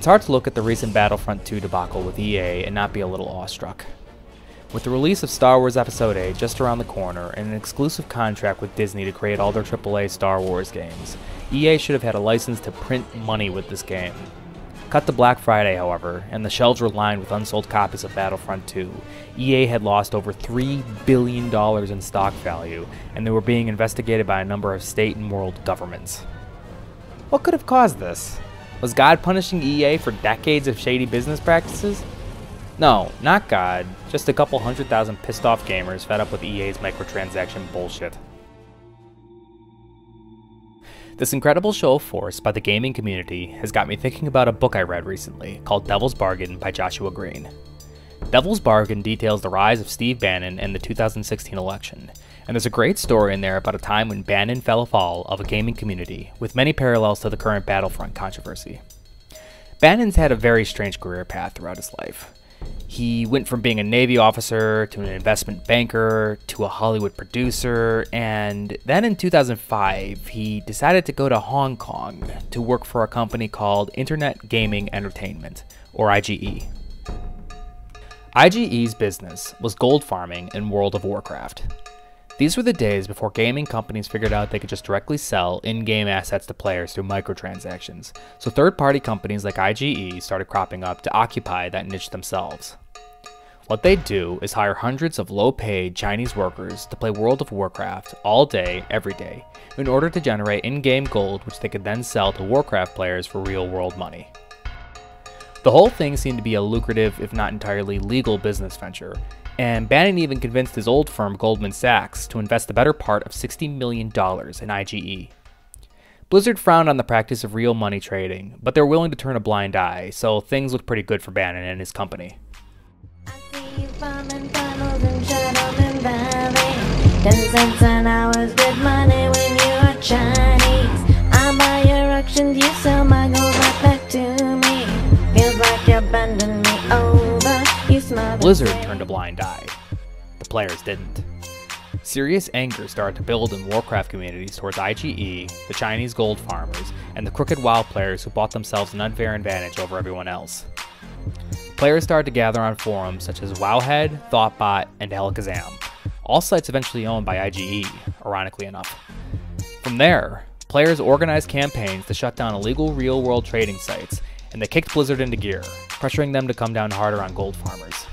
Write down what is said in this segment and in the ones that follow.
It's hard to look at the recent Battlefront 2 debacle with EA and not be a little awestruck. With the release of Star Wars Episode 8 just around the corner and an exclusive contract with Disney to create all their AAA Star Wars games, EA should have had a license to print money with this game. Cut to Black Friday, however, and the shelves were lined with unsold copies of Battlefront 2. EA had lost over $3 billion in stock value, and they were being investigated by a number of state and world governments. What could have caused this? Was God punishing EA for decades of shady business practices? No, not God, just a couple hundred thousand pissed off gamers fed up with EA's microtransaction bullshit. This incredible show of force by the gaming community has got me thinking about a book I read recently called Devil's Bargain by Joshua Green. Devil's Bargain details the rise of Steve Bannon and the 2016 election, and there's a great story in there about a time when Bannon fell foul of a gaming community, with many parallels to the current Battlefront controversy. Bannon's had a very strange career path throughout his life. He went from being a Navy officer to an investment banker to a Hollywood producer, and then in 2005, he decided to go to Hong Kong to work for a company called Internet Gaming Entertainment, or IGE. IGE's business was gold farming in World of Warcraft. These were the days before gaming companies figured out they could just directly sell in game assets to players through microtransactions, so third party companies like IGE started cropping up to occupy that niche themselves. What they'd do is hire hundreds of low paid Chinese workers to play World of Warcraft all day, every day, in order to generate in game gold, which they could then sell to Warcraft players for real world money. The whole thing seemed to be a lucrative, if not entirely legal, business venture, and Bannon even convinced his old firm Goldman Sachs to invest the better part of $60 million in IGE. Blizzard frowned on the practice of real money trading, but they were willing to turn a blind eye, so things looked pretty good for Bannon and his company. Blizzard players didn't. Serious anger started to build in Warcraft communities towards IGE, the Chinese gold farmers, and the crooked WoW players who bought themselves an unfair advantage over everyone else. Players started to gather on forums such as Wowhead, Thottbot, and Allakhazam, all sites eventually owned by IGE, ironically enough. From there, players organized campaigns to shut down illegal real world trading sites, and they kicked Blizzard into gear, pressuring them to come down harder on gold farmers.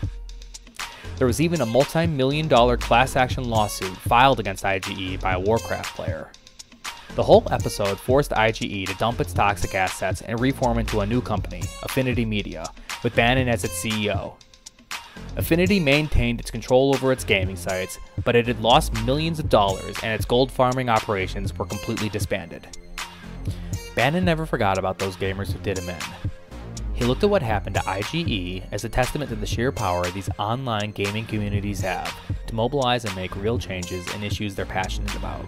There was even a multi million dollar class action lawsuit filed against IGE by a Warcraft player. The whole episode forced IGE to dump its toxic assets and reform into a new company, Affinity Media, with Bannon as its CEO, Affinity maintained its control over its gaming sites, but it had lost millions of dollars and its gold farming operations were completely disbanded. Bannon never forgot about those gamers who did him in. He looked at what happened to IGE as a testament to the sheer power these online gaming communities have to mobilize and make real changes in issues they're passionate about.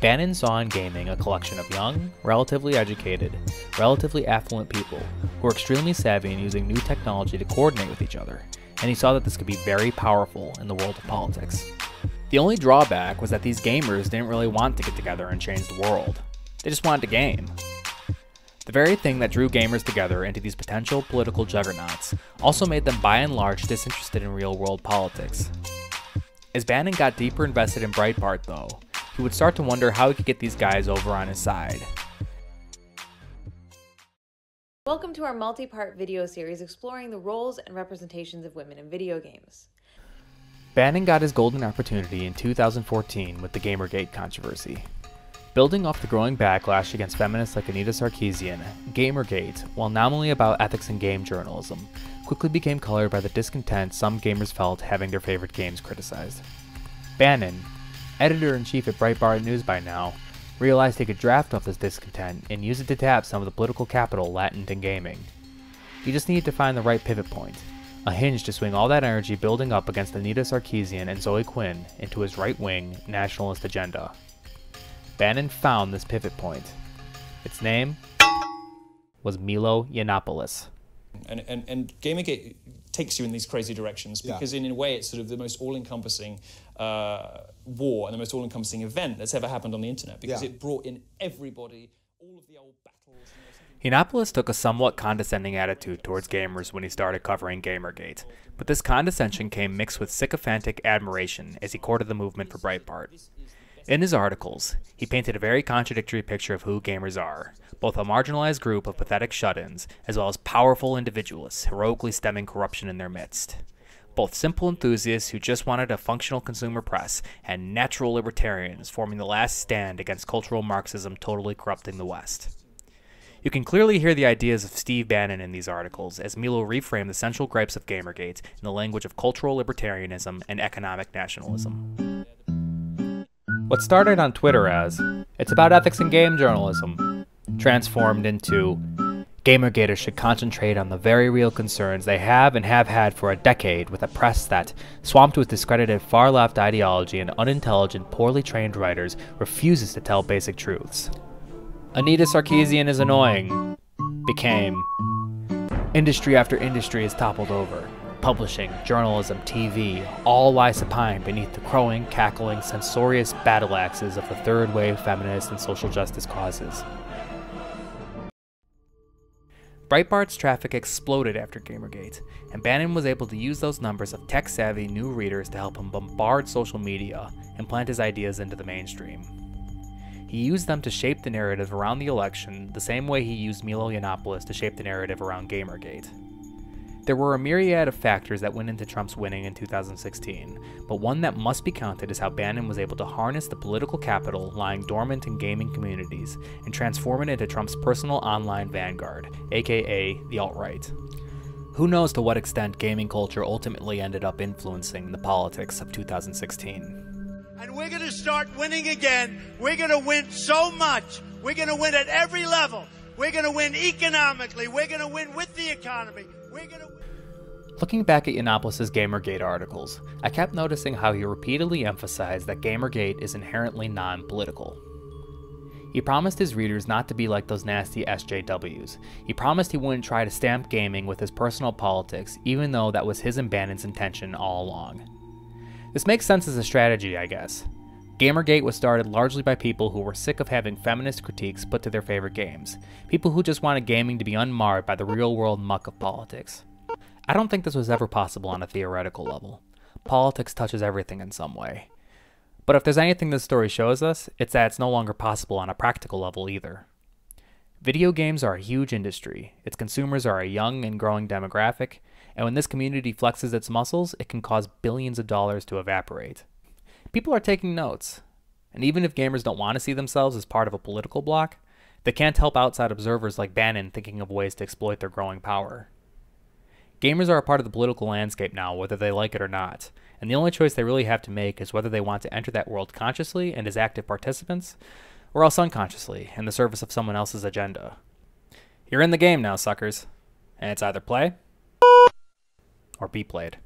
Bannon saw in gaming a collection of young, relatively educated, relatively affluent people who were extremely savvy in using new technology to coordinate with each other and he saw that this could be very powerful in the world of politics. The only drawback was that these gamers didn't really want to get together and change the world. They just wanted to game. The very thing that drew gamers together into these potential political juggernauts also made them by and large disinterested in real world politics. As Bannon got deeper invested in Breitbart though, he would start to wonder how he could get these guys over on his side. Welcome to our multi-part video series exploring the roles and representations of women in video games. Bannon got his golden opportunity in 2014 with the Gamergate controversy. Building off the growing backlash against feminists like Anita Sarkeesian, Gamergate, while nominally about ethics in game journalism, quickly became colored by the discontent some gamers felt having their favorite games criticized. Bannon, editor-in-chief at Breitbart News by now, realized he could draft off this discontent and use it to tap some of the political capital latent in gaming. He just needed to find the right pivot point, a hinge to swing all that energy building up against Anita Sarkeesian and Zoe Quinn into his right-wing nationalist agenda. Bannon found this pivot point. Its name was Milo Yiannopoulos. And, and, and Gamergate takes you in these crazy directions because yeah. in a way it's sort of the most all-encompassing uh, war and the most all-encompassing event that's ever happened on the internet because yeah. it brought in everybody, all of the old battles. Yiannopoulos took a somewhat condescending attitude towards gamers when he started covering Gamergate, but this condescension came mixed with sycophantic admiration as he courted the movement for Breitbart. In his articles, he painted a very contradictory picture of who gamers are, both a marginalized group of pathetic shut ins, as well as powerful individualists heroically stemming corruption in their midst. Both simple enthusiasts who just wanted a functional consumer press and natural libertarians forming the last stand against cultural Marxism totally corrupting the West. You can clearly hear the ideas of Steve Bannon in these articles, as Milo reframed the central gripes of Gamergate in the language of cultural libertarianism and economic nationalism. What started on Twitter as, it's about ethics in game journalism, transformed into, Gamergaters should concentrate on the very real concerns they have and have had for a decade with a press that, swamped with discredited far left ideology and unintelligent, poorly trained writers, refuses to tell basic truths. Anita Sarkeesian is annoying became industry after industry is toppled over. Publishing, journalism, TV, all lie supine beneath the crowing, cackling, censorious battle axes of the third wave feminist and social justice causes. Breitbart's traffic exploded after Gamergate, and Bannon was able to use those numbers of tech savvy new readers to help him bombard social media and plant his ideas into the mainstream. He used them to shape the narrative around the election the same way he used Milo Yiannopoulos to shape the narrative around Gamergate. There were a myriad of factors that went into Trump's winning in 2016, but one that must be counted is how Bannon was able to harness the political capital lying dormant in gaming communities and transform it into Trump's personal online vanguard, aka the alt right. Who knows to what extent gaming culture ultimately ended up influencing the politics of 2016 and we're going to start winning again. We're going to win so much. We're going to win at every level. We're going to win economically. We're going to win with the economy. We're going to. Looking back at Yiannopoulos' Gamergate articles, I kept noticing how he repeatedly emphasized that Gamergate is inherently non political. He promised his readers not to be like those nasty SJWs. He promised he wouldn't try to stamp gaming with his personal politics, even though that was his and Bannon's intention all along. This makes sense as a strategy, I guess. Gamergate was started largely by people who were sick of having feminist critiques put to their favorite games, people who just wanted gaming to be unmarred by the real world muck of politics. I don't think this was ever possible on a theoretical level. Politics touches everything in some way. But if there's anything this story shows us, it's that it's no longer possible on a practical level either. Video games are a huge industry, its consumers are a young and growing demographic, and when this community flexes its muscles, it can cause billions of dollars to evaporate. People are taking notes, and even if gamers don't want to see themselves as part of a political bloc, they can't help outside observers like Bannon thinking of ways to exploit their growing power. Gamers are a part of the political landscape now, whether they like it or not, and the only choice they really have to make is whether they want to enter that world consciously and as active participants, or else unconsciously, in the service of someone else's agenda. You're in the game now, suckers, and it's either play or be played.